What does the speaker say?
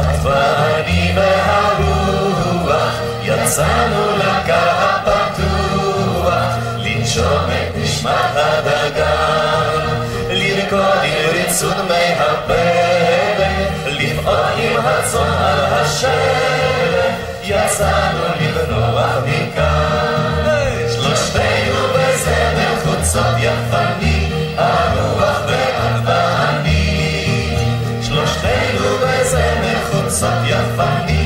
הכפרים והרוח, יצאנו לקר הפתוח, לנשום את נשמת הדגן, לרקוד עם ריצוד מי הפרק, לבעוט עם הצאן על השלב יצאנו לבנוח מכאן, שלושתנו בזמר חוצות יפנים. samiafani